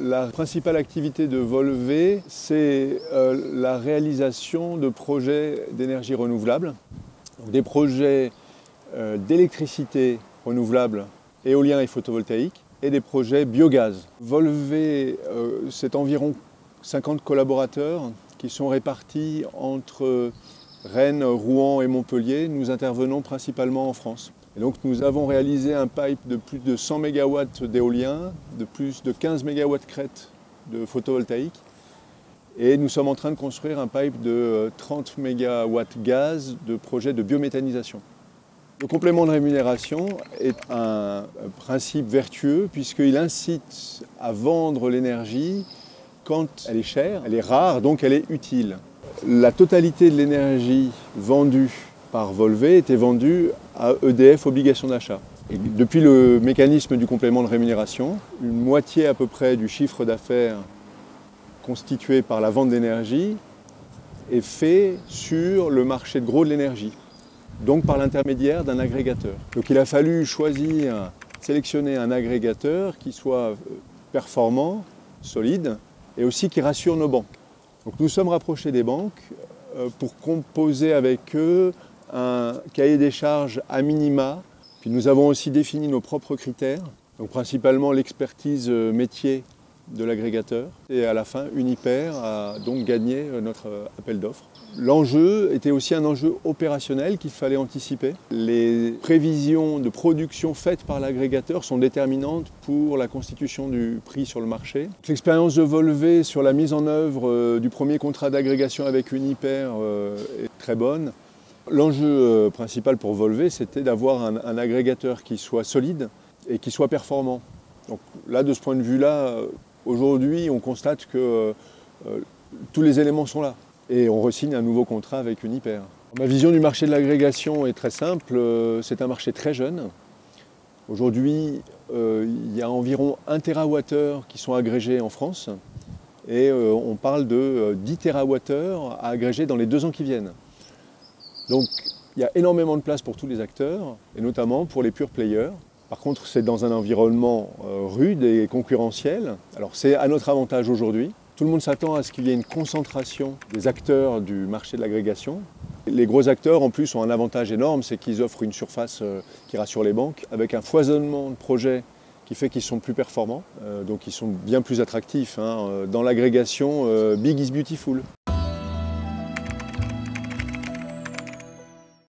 La principale activité de Volvé, c'est euh, la réalisation de projets d'énergie renouvelable, des projets euh, d'électricité renouvelable, éolien et photovoltaïque, et des projets biogaz. Volvé, euh, c'est environ 50 collaborateurs qui sont répartis entre Rennes, Rouen et Montpellier. Nous intervenons principalement en France. Nous avons réalisé un pipe de plus de 100 MW d'éolien, de plus de 15 MW crête de photovoltaïque. Et nous sommes en train de construire un pipe de 30 MW gaz de projet de biométhanisation. Le complément de rémunération est un principe vertueux puisqu'il incite à vendre l'énergie quand elle est chère, elle est rare, donc elle est utile. La totalité de l'énergie vendue par Volvé était vendu à EDF obligation d'achat. Depuis le mécanisme du complément de rémunération, une moitié à peu près du chiffre d'affaires constitué par la vente d'énergie est fait sur le marché de gros de l'énergie, donc par l'intermédiaire d'un agrégateur. Donc il a fallu choisir, sélectionner un agrégateur qui soit performant, solide et aussi qui rassure nos banques. Nous sommes rapprochés des banques euh, pour composer avec eux un cahier des charges à minima. Puis nous avons aussi défini nos propres critères, principalement l'expertise euh, métier de l'agrégateur. Et à la fin, Uniper a donc gagné euh, notre euh, appel d'offres. L'enjeu était aussi un enjeu opérationnel qu'il fallait anticiper. Les prévisions de production faites par l'agrégateur sont déterminantes pour la constitution du prix sur le marché. L'expérience de Volvé sur la mise en œuvre du premier contrat d'agrégation avec Uniper est très bonne. L'enjeu euh, principal pour Volvé, c'était d'avoir un, agrégateur qui soit solide et qui soit performant. Donc là, de ce point de vue-là, euh, aujourd'hui, on constate que euh, tous les éléments sont là. Et on resigne un nouveau contrat avec Uniper. Ma vision du marché de l'agrégation est très simple. C'est un marché très jeune. Aujourd'hui, il y a environ 1 TWh qui sont agrégés en France. Et on parle de 10 TWh à agréger dans les deux ans qui viennent. Donc il y a énormément de place pour tous les acteurs, et notamment pour les pure players. Par contre, c'est dans un environnement euh, rude et concurrentiel. Alors c'est à notre avantage aujourd'hui. Tout le monde s'attend à ce qu'il y ait une concentration des acteurs du marché de l'agrégation. Les gros acteurs, en plus, ont un avantage énorme, c'est qu'ils offrent une surface euh, qui rassure les banques, avec un foisonnement de projets qui fait qu'ils sont plus performants, euh, donc ils sont bien plus attractifs. Hein. Dans l'agrégation, big is beautiful.